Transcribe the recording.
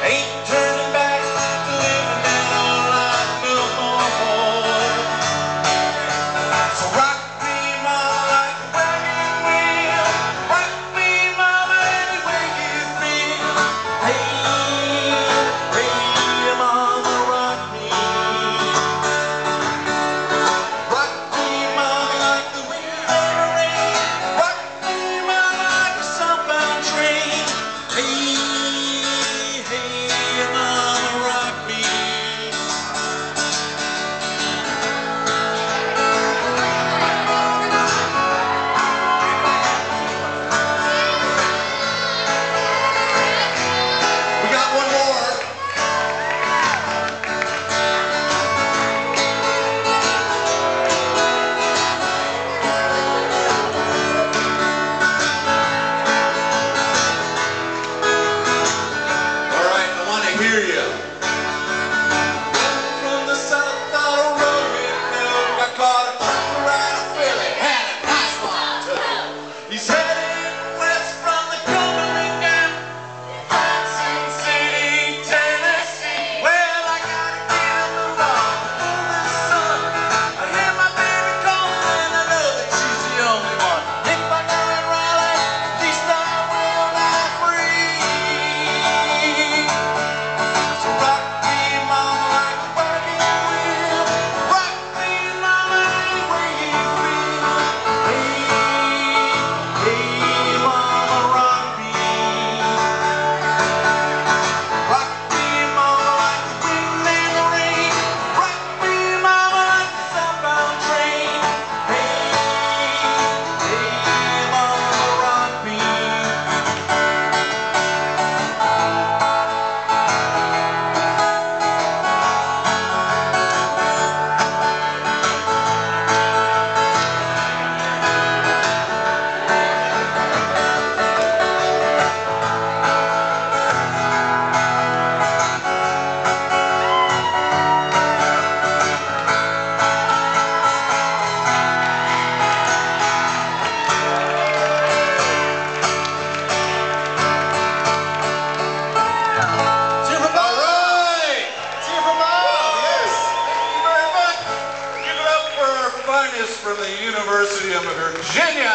Ain't finest from the University of Virginia